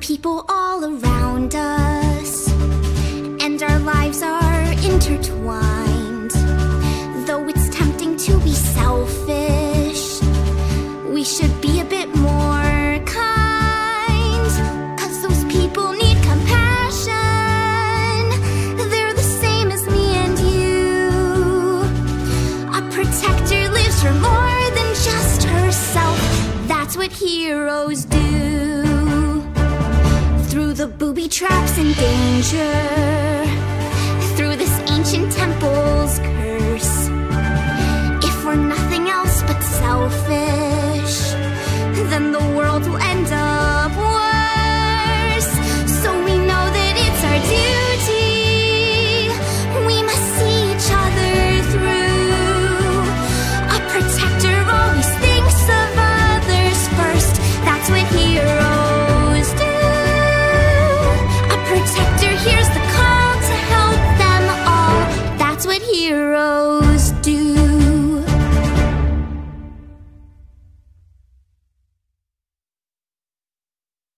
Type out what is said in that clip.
people all around us, and our lives are intertwined. Though it's tempting to be selfish, we should be a bit more kind. Cause those people need compassion. They're the same as me and you. A protector lives for more than just herself. That's what heroes do. Booby traps and danger,